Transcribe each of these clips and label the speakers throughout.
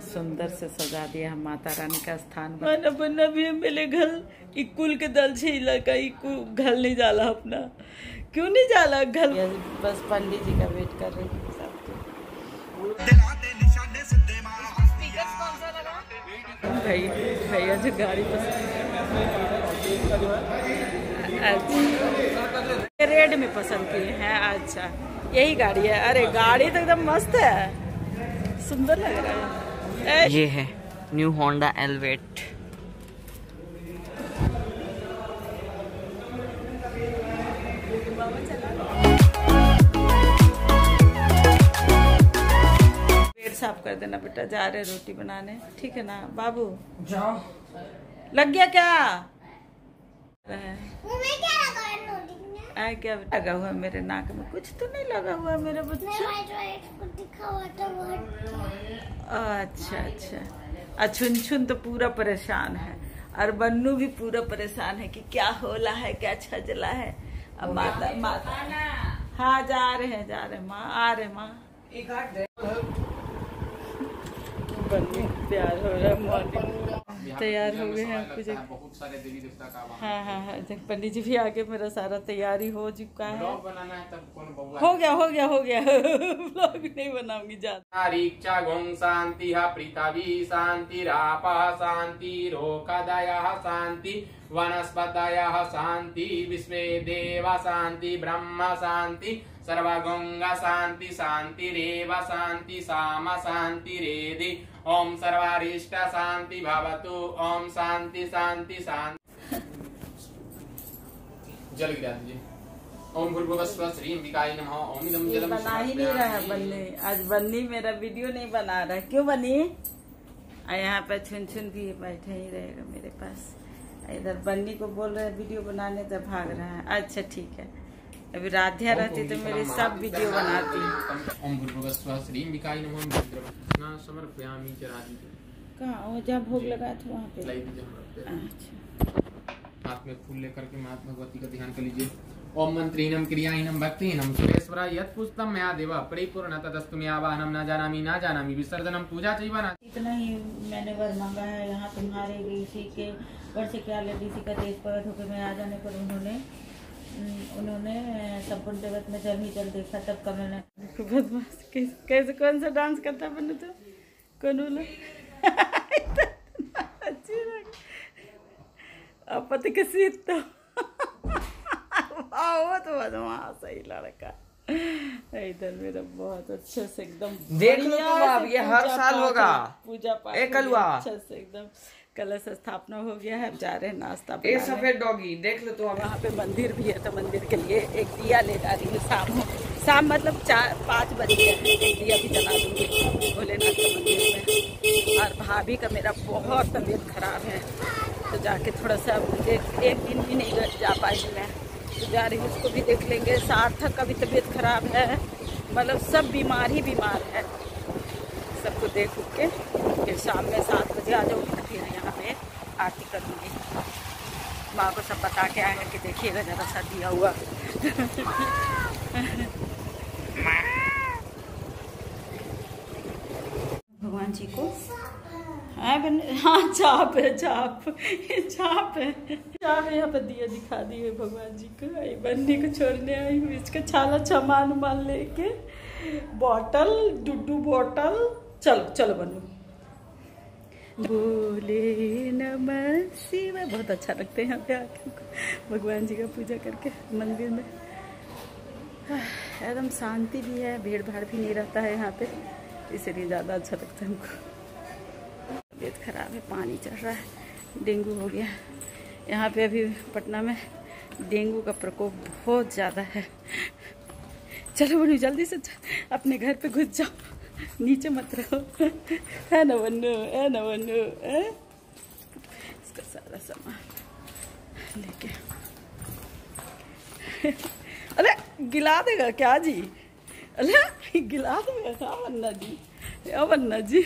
Speaker 1: सुंदर से सजा दिया हम माता रानी का स्थान। बना बना भी मेरे घर इकुल के दल से लड़का इकु घर नहीं जाला अपना। क्यों नहीं जाला घर? बस पंडित जी का वेट कर रही हूँ भाई भैया जो गाड़ी अच्छा रेड में पसंद किए हैं अच्छा। यही गाड़ी है। अरे गाड़ी तो एकदम मस्त है। सुंदर लग रहा है।
Speaker 2: ये है न्यू होंडा एलवेट
Speaker 1: पेट साफ़ कर देना बेटा जा रहे रोटी बनाने। ठीक है ना बाबू?
Speaker 2: जाओ।
Speaker 1: लग गया क्या?
Speaker 3: क्या नोटिंग में
Speaker 1: आ क्या लगा हुआ मेरे नाक में। कुछ तो नहीं लगा हुआ मेरे
Speaker 3: मैं
Speaker 1: बच्चे
Speaker 3: वाइट वाइट को दिखा हुआ था बहुत
Speaker 1: अच्छा अच्छा। अछुन छुन तो पूरा परेशान है। और बन्नू भी पूरा परेशान है कि क्या होला है क्या छजला है। अब माता माता। हाँ जा रहे हैं जा रहे हैं। माँ आ रहे माँ। बन्नू प्यार हो रहा है मॉर्निंग तैयार हो गए हैं पूजा
Speaker 4: बहुत सारे देवी देवता का
Speaker 1: हाँ हाँ हाँ देख पंडित जी भी आगे मेरा सारा तैयारी हो चुका है।
Speaker 4: बनाना है तब कौन
Speaker 1: हो गया हो गया हो गया। ब्लॉग नहीं बनाऊँगी ज़्यादा
Speaker 4: रीक्षा शांति शांति राप शांति शांति। वनस्पतय शांति विश्व देव शांति ब्रह्म शांति सर्वगंग शांति शांति रेव शांति साम शांति रेदि ओम सर्वारिष्ट शांति भवतु ओम शांति शांति शांति जल गिरा दीजिए। ओम भूर्भुवस्व श्री अंबिकाय नमः ओम इदं जलम
Speaker 1: बना ही नहीं रहा। बन्नी। आज बन्नी मेरा वीडियो नहीं बना रहा। क्यों बनी? यहाँ पे छुन छुन भी बैठे ही रहेगा मेरे पास। इधर बन्नी को बोल रहे हैं वीडियो बनाने तो भाग रहा है। अच्छा ठीक है। अभी राधिया रहती तो मेरी सब वीडियो बनाती कहाँ? वो जहाँ भोग लगाया था वहाँ पे। अच्छा।
Speaker 4: हाथ में फूल लेकर के माता भगवती का ध्यान कर लीजिए। ओम मंत्रीणम क्रियाहीनम भक्तिहीनम सुरेश्वरा यत् पुस्तम मया देव परिपूर्ण तदस्तु मया वाहनम न जानामि न जानामि विसर्जनम पूजा चैव न
Speaker 1: इतना ही मैंने वर मांगा है यहाँ तुम्हारे ऋषि के वर से क्या ऋषि का तेज प्रकट होकर मैं आ जाने पर उन्होंने उन्होंने संपूर्ण जगत में जल ही जल देखा, तब कमल ने बदमाश कैसे कौन सा डांस करता बने तो? कौन बोला? अच्छी पति के तो। वो तो बदमाश सही लड़का। इधर मेरा बहुत अच्छे से एकदम
Speaker 2: देख लो तुम अब, ये हर साल होगा।
Speaker 1: पूजा पाठ
Speaker 2: ए, कलुआ।
Speaker 1: अच्छे से एकदम कलश स्थापना हो गया है अब जा रहे हैं नाश्ता बनाने।
Speaker 2: सफ़ेद डॉगी देख लो तो अब
Speaker 1: वहाँ पे मंदिर भी है तो मंदिर के लिए एक दिया ले जा रही हूँ शाम शाम मतलब चार पाँच बजे दिया भी जला दूँगी भोलेनाथ के मंदिर में और भाभी का मेरा बहुत तबीयत खराब है तो जाके थोड़ा सा एक, एक दिन भी नहीं जा पाई मैं तो जा रही उसको भी देख लेंगे। सार्थक का भी तबीयत खराब है। मतलब सब बीमार ही बीमार है। सबको देख उठ के फिर शाम में सात बजे आ जाऊँगी तो फिर यहाँ पे आरती करूँगी। माँ को सब बता के आएँगे कि देखिएगा ज़रा सा दिया हुआ। भगवान जी को हाँ हाँ चाप है चाप ये चाप है चाप यहाँ पे दिया दिखा दी है भगवान जी को। आई बन्नी को छोड़ने आई हूँ, इसका छाला छमान उमान लेके। बॉटल, डुडू बॉटल। चलो चलो बनो। बोले नमः शिवाय। बहुत अच्छा लगता है यहाँ पे आके। भगवान जी का पूजा करके मंदिर में। एकदम शांति भी है भीड़ भाड़ भी नहीं रहता है यहाँ पे। इसलिए ज़्यादा अच्छा लगता है हमको। तबीयत खराब है, पानी चढ़ रहा है, डेंगू हो गया। यहाँ पे अभी पटना में डेंगू का प्रकोप बहुत ज़्यादा है। चलो बनु जल्दी से अपने घर पे घुस जाओ। नीचे मत रहो। है ना बन्नू, है ना बन्नू, है? इसका सारा सामान लेके। अरे, गिला देगा क्या जी? अरे, गिला देगा क्या बन्ना जी? क्या बन्ना जी?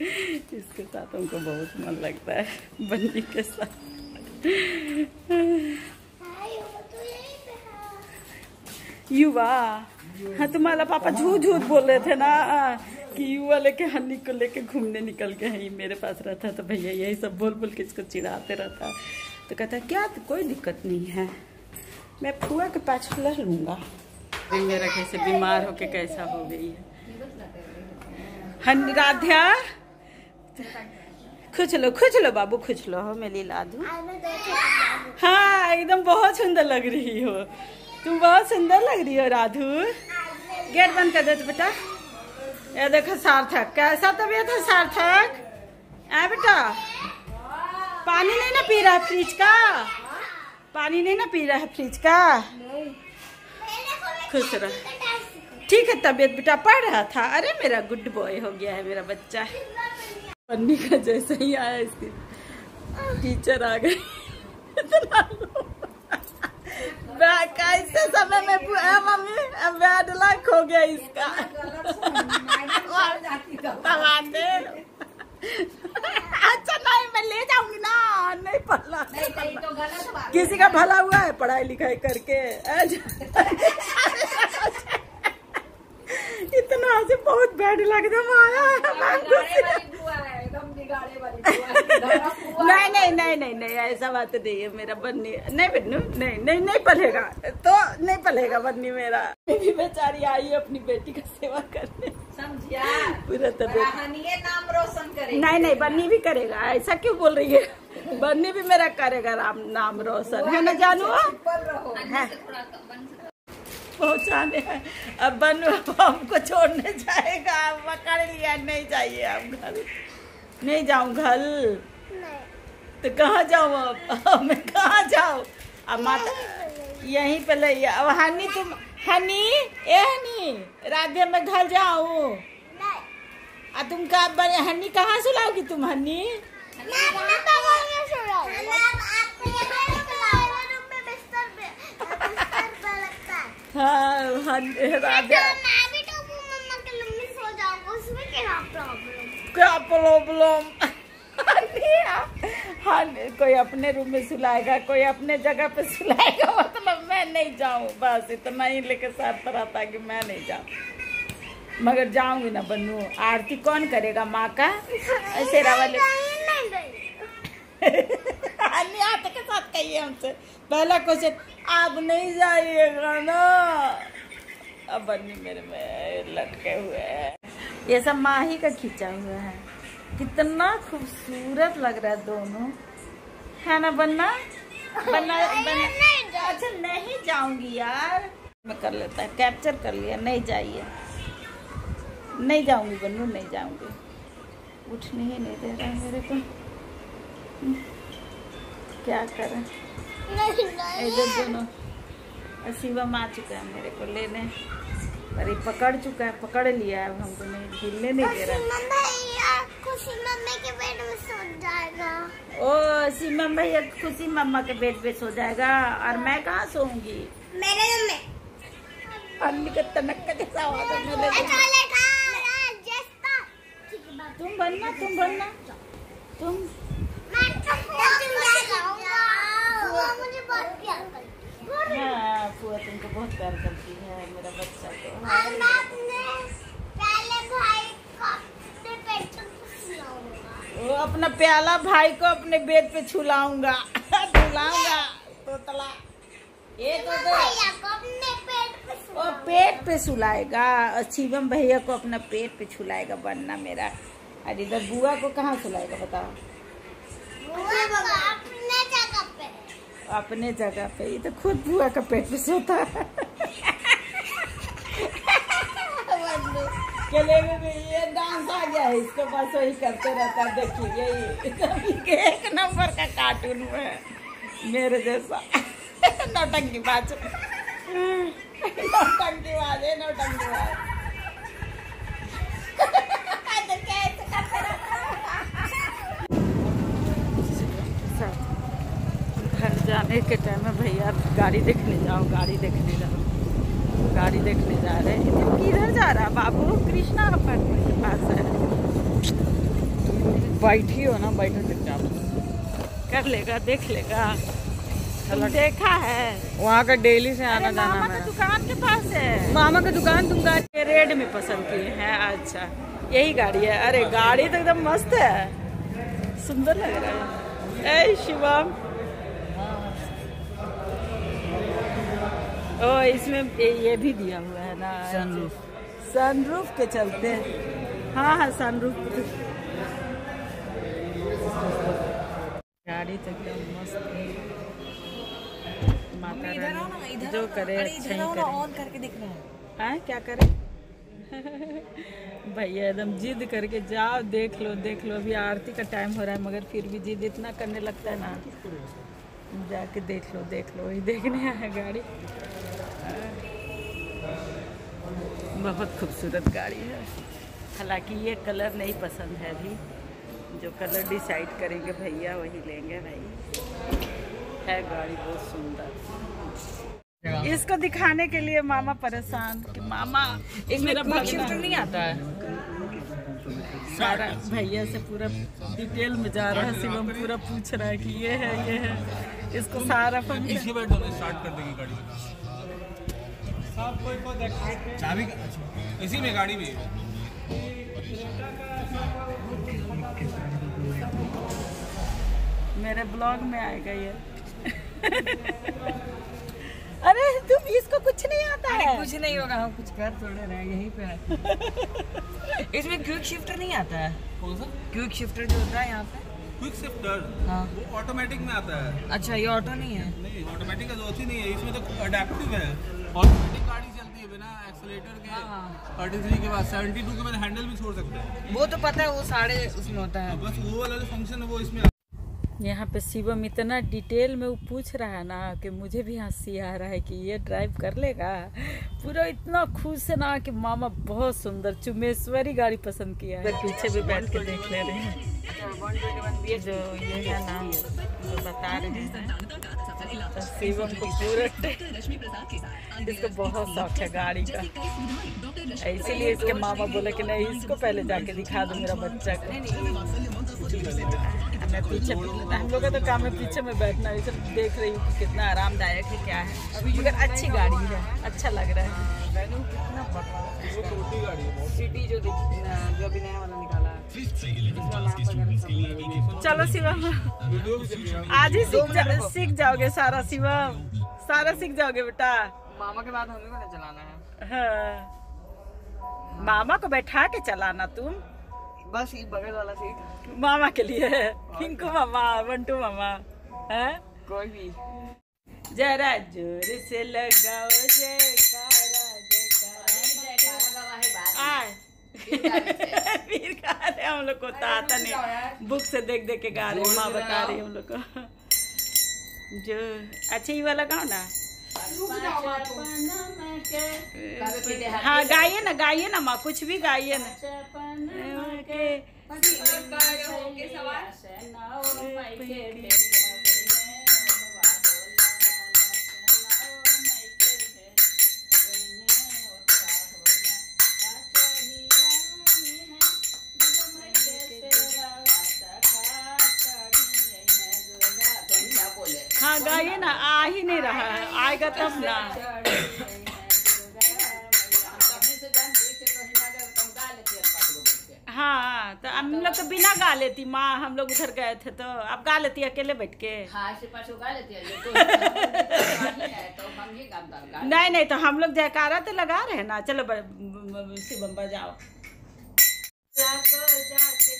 Speaker 1: इसके साथ हमको बहुत मन लगता है बन्नी के साथ। युवा हाँ तुम्हारा पापा झूठ झूठ बोल रहे थे ना कि युवा लेके हनी को लेके घूमने निकल गए हैं मेरे पास रहता तो भैया यही सब बोल बोल के इसको चिढ़ाते रहता तो कहता क्या तो कोई दिक्कत नहीं है। मैं फुआ के पास रह लूँगा। मेरा कैसे बीमार होके कैसा हो गई है। हनी राध्या? खुश लो खुश लो बाबू खुश लो। हो मेरी लादू
Speaker 3: दो।
Speaker 1: हाँ एकदम बहुत सुंदर लग रही हो। तुम बहुत सुंदर लग रही हो राधू। गेट बंद कर दो तो बेटा। ये देखो सार्थक। कैसा तबीयत है सार्थक? है बेटा पानी नहीं ना पी रहा है फ्रिज का? पानी नहीं ना पी रहा है फ्रिज का? खुश रह। ठीक है तबीयत बेटा पढ़ रहा था। अरे मेरा गुड बॉय हो गया है मेरा बच्चा पन्नी का जैसे ही आया इसकी। टीचर आ बै- कैसे समय में मम्मी बैड लक हो गया इसका। अच्छा नहीं मैं ले जाऊँगी ना। नहीं पढ़ला किसी का भला हुआ है पढ़ाई लिखाई करके इतना से बहुत बैड लग रहा माया। नहीं नहीं नहीं नहीं नहीं ऐसा बात नहीं है मेरा बन्नी नहीं बन्नू नहीं नहीं नहीं पलेगा तो नहीं पलेगा बन्नी मेरा। भी बेचारी आई है अपनी बेटी का सेवा करने।
Speaker 5: समझिया।
Speaker 1: पूरा तबीयत
Speaker 5: नाम रोशन करे
Speaker 1: नहीं नहीं बन्नी भी करेगा ऐसा क्यों बोल रही है? बन्नी भी मेरा करेगा नाम रोशन। है ना जानू? है। पहुँचाने हैं। अब बन हमको छोड़ने जाएगा। अब पकड़ लिया नहीं चाहिए अब घर। नहीं जाऊँ घर? तो कहाँ जाऊँ मैं कहाँ जाऊँ? अब माता यहीं पे ले अब हनी तुम हनी ए हनी राधे मैं घर जाऊँ? तुम का हनी कहाँ सुलाओगी तुम हनी? हाँ क्या प्रॉब्लम हाँ कोई अपने रूम में सुलाएगा कोई अपने जगह पे सुलाएगा मतलब मैं नहीं जाऊँ बस इतना ही लेके साथ रहता कि मैं नहीं जाऊँ मगर जाऊँगी ना बनू आरती कौन करेगा माँ का ऐसे वाले अन्य आते के साथ कहिए हमसे। पहला क्वेश्चन आप नहीं जाइएगा ना। अब बन्नी मेरे में लटके हुए हैं। ये सब माही का खींचा हुआ है। कितना खूबसूरत लग रहा है दोनों। है ना बनना? बनना बनना। अच्छा नहीं जाऊँगी यार। मैं कर लेता है कैप्चर कर लिया नहीं जाइए। नहीं जाऊँगी बन्नू नहीं जाऊँगी। उठने ही नहीं दे रहा मेरे को। क्या करें इधर दोनों शिवम आ चुका है मेरे को लेने। ये पकड़ चुका है पकड़ लिया है हमको नहीं हिलने नहीं दे रहा।
Speaker 3: के बेड में सो जाएगा।
Speaker 1: ओ सीमा भैया खुशी मम्मा के बेड पे सो जाएगा और मैं कहाँ सोऊँगी?
Speaker 3: मेरे रूम में।
Speaker 1: अन्नी का तनक का जैसा आवाज़ है मेरे तुम बनना तुम बनना। तुम
Speaker 3: मैं तो फ़ोन जाऊँगा वो मुझे बहुत प्यार करती है
Speaker 1: फुआ तुमको बहुत प्यार करती है मेरा बच्चा तो
Speaker 3: अपने
Speaker 1: प्याला भाई को अपने बेड पे छुलाऊँगा। झुलाऊँगा तोतला। ये तो
Speaker 3: पे
Speaker 1: वो पेट पे सुलाएगा शिवम भैया को अपना पेट पे छुलाएगा बनना मेरा और इधर बुआ को कहाँ सुलाएगा बताओ
Speaker 3: बुआ को अपने जगह पे
Speaker 1: अपने जगह पे ये तो खुद बुआ का पेट पे सोता है। चलेगा भी ये डांस आ गया है इसके पास वही करते रहता है देखिए यही। एक नंबर का कार्टून में मेरे जैसा। नौटंकी बाज। नौटंकी बाज है नौटंकी बाज तो कैसे करते रहता है? घर जाने के टाइम में भैया गाड़ी देखने जाओ गाड़ी देखने जाओ। गाड़ी देखने जा रहे हैं। तो किधर जा रहा बाबू कृष्णा अपार्टमेंट के पास है।
Speaker 2: बैठी हो ना बैठो चुपचाप।
Speaker 1: कर लेगा देख लेगा। तुम देखा है।
Speaker 2: वहाँ का डेली से आना जाना
Speaker 1: मामा का दुकान के पास है।
Speaker 2: मामा का दुकान तुम
Speaker 1: गाड़ी रेड में पसंद की है। अच्छा यही गाड़ी है। अरे गाड़ी तो एकदम मस्त है। सुंदर लग रहा है। शिवम। ओ इसमें ये भी दिया हुआ है ना। सनरूफ सनरूफ के चलते। हाँ हाँ सनरूफ गाड़ी तो एकदम मस्त है। माता रानी जो करे अच्छा ही करे।
Speaker 5: ऑन करके दिख रहा है
Speaker 1: हैं क्या करें? भैया एकदम जिद करके जाओ देख लो देख लो। अभी आरती का टाइम हो रहा है मगर फिर भी जिद इतना करने लगता है ना। जाके देख लो देख लो वही देखने आया गाड़ी। बहुत खूबसूरत गाड़ी है। हालाँकि ये कलर नहीं पसंद है अभी। जो कलर डिसाइड करेंगे भैया वही लेंगे भाई। है गाड़ी बहुत सुंदर। इसको दिखाने के लिए मामा परेशान कि मामा एक मेरा शिफ्ट नहीं आता है। सारा भैया से पूरा डिटेल में जा रहा है शिवम पूरा पूछ रहा है कि ये है ये है। इसको सारा फ़ंक्शन
Speaker 6: चाबी इसी में गाड़ी में
Speaker 1: मेरे ब्लॉग में आएगा ये। अरे तुम इसको कुछ नहीं आता है।
Speaker 5: कुछ नहीं होगा हम कुछ कर थोड़े रहे यहीं पे इसमें क्विक शिफ्टर नहीं आता है?
Speaker 6: कौन सा?
Speaker 5: क्विक शिफ्टर जो होता है यहाँ पे।
Speaker 6: क्विक शिफ्टर
Speaker 5: हाँ।
Speaker 6: वो ऑटोमेटिक में आता है।
Speaker 5: अच्छा ये ऑटो नहीं है?
Speaker 6: नहीं ऑटोमेटिक का ज़रूरत ही नहीं है। इसमें तो अडेप्टिव है। ऑटोमेटिक गाड़ी चलती है बिना एक्सलेटर के।
Speaker 5: हाँ।
Speaker 6: थर्टी थ्री के बाद सेवेंटी टू के बाद हैंडल भी छोड़ सकते हैं।
Speaker 5: वो तो पता है वो साढ़े उसमें होता है।
Speaker 6: बस वो वाला जो फ़ंक्शन है वो इसमें
Speaker 1: यहाँ पे शिवम इतना डिटेल में वो पूछ रहा है ना कि मुझे भी हँसी आ रहा है कि ये ड्राइव कर लेगा पूरा इतना खुश है ना कि मामा बहुत सुंदर चुमेश्वरी गाड़ी पसंद किया है पीछे भी बैठ के देख ले रहे हैं जो ये है ना जो बता रहे हैं तो शिवम को पूरा इसको बहुत शौक है गाड़ी का इसीलिए इसके मामा बोले कि नहीं इसको पहले जाके दिखा दो मेरा बच्चा को मैं पीछे हम लोग का तो काम है पीछे में बैठना ये सब देख रही हूँ कि कितना आरामदायक है क्या है। मगर अच्छी गाड़ी है अच्छा लग रहा है।
Speaker 5: सिटी जो दिख- जो अभी नया वाला निकाला
Speaker 1: चलो शिवम आज ही सीख जा, सीख जाओगे सारा शिवम सारा सीख जाओगे बेटा।
Speaker 5: मामा के बाद हमें चलाना है।
Speaker 1: हाँ। मामा को बैठा के चलाना तुम।
Speaker 5: बस ये बगल वाला सीट
Speaker 1: मामा के लिए। पिंकू मामा बंटू मामा है?
Speaker 5: कोई भी।
Speaker 1: जरा ज़ोर से लगाओ जयकारा जयकारा। फिर गा रहे हम लोग को तो आता नहीं बुक से देख देख के गा रहे हैं माँ बता रही हम लोग को। जो अच्छा ये वाला गाओ ना। हाँ गाइए ना गाइए ना माँ कुछ भी गाइए ना। रहा है आएगा तब ना। हाँ तो हम लोग तो बिना गा लेती माँ हम लोग उधर गए थे तो। आप गा लेती अकेले बैठ के? नहीं नहीं तो हम लोग जयकारा तो लगा रहे ना। चलो शिवम बजाओ। जाको जाके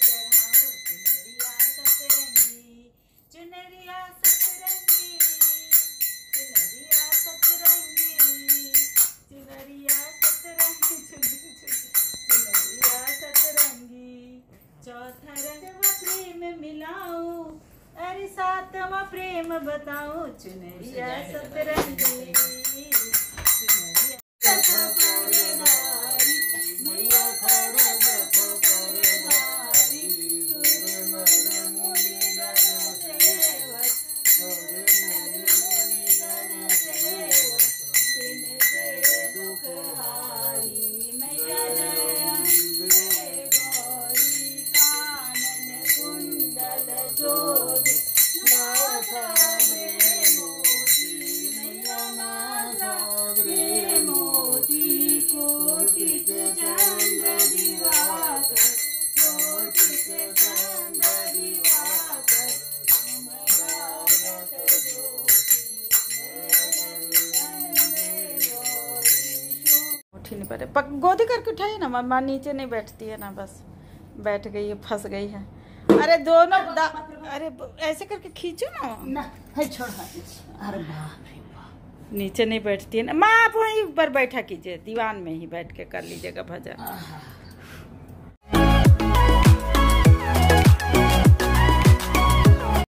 Speaker 1: प्रेम बताओ चुनरिया सतरंगी। उठ ही नहीं पा रहे पक गोदी करके उठाइए ना मम्मा नीचे नहीं बैठती है ना बस। बैठ गई है फंस गई है। अरे दोनों अरे ऐसे करके खींचो ना।
Speaker 5: ना छोड़। अरे
Speaker 1: नीचे नहीं बैठती है ना। माँ आप वहीं पर बैठा कीजिए दीवान में ही बैठ के कर लीजिएगा भजन।